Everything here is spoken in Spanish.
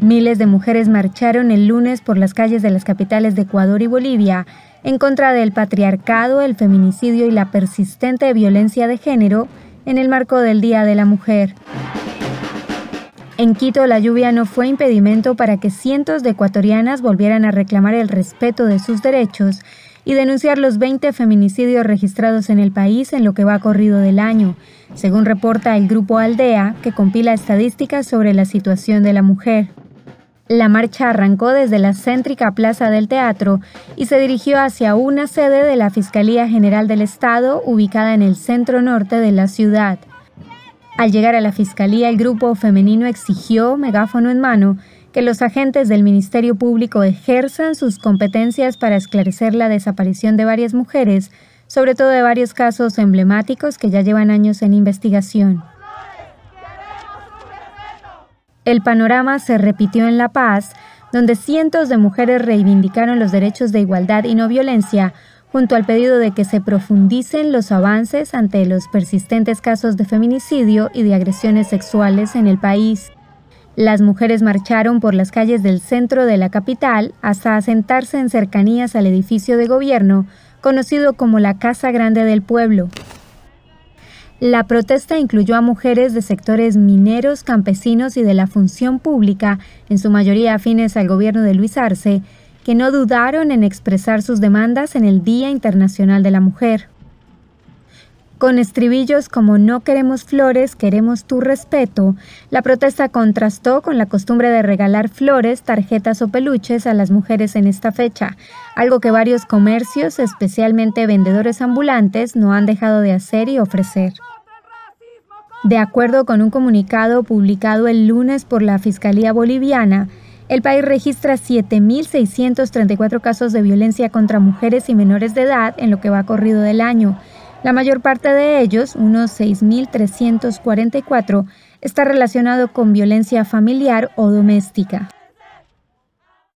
Miles de mujeres marcharon el lunes por las calles de las capitales de Ecuador y Bolivia en contra del patriarcado, el feminicidio y la persistente violencia de género en el marco del Día de la Mujer. En Quito la lluvia no fue impedimento para que cientos de ecuatorianas volvieran a reclamar el respeto de sus derechos y denunciar los 20 feminicidios registrados en el país en lo que va corrido del año, según reporta el grupo Aldea, que compila estadísticas sobre la situación de la mujer. La marcha arrancó desde la céntrica Plaza del Teatro y se dirigió hacia una sede de la Fiscalía General del Estado ubicada en el centro norte de la ciudad. Al llegar a la Fiscalía, el grupo femenino exigió, megáfono en mano, que los agentes del Ministerio Público ejerzan sus competencias para esclarecer la desaparición de varias mujeres, sobre todo de varios casos emblemáticos que ya llevan años en investigación. El panorama se repitió en La Paz, donde cientos de mujeres reivindicaron los derechos de igualdad y no violencia, junto al pedido de que se profundicen los avances ante los persistentes casos de feminicidio y de agresiones sexuales en el país. Las mujeres marcharon por las calles del centro de la capital hasta asentarse en cercanías al edificio de gobierno, conocido como la Casa Grande del Pueblo. La protesta incluyó a mujeres de sectores mineros, campesinos y de la función pública, en su mayoría afines al gobierno de Luis Arce, que no dudaron en expresar sus demandas en el Día Internacional de la Mujer. Con estribillos como no queremos flores, queremos tu respeto, la protesta contrastó con la costumbre de regalar flores, tarjetas o peluches a las mujeres en esta fecha, algo que varios comercios, especialmente vendedores ambulantes, no han dejado de hacer y ofrecer. De acuerdo con un comunicado publicado el lunes por la Fiscalía Boliviana, el país registra 7.634 casos de violencia contra mujeres y menores de edad en lo que va corrido del año. La mayor parte de ellos, unos 6.344, está relacionado con violencia familiar o doméstica.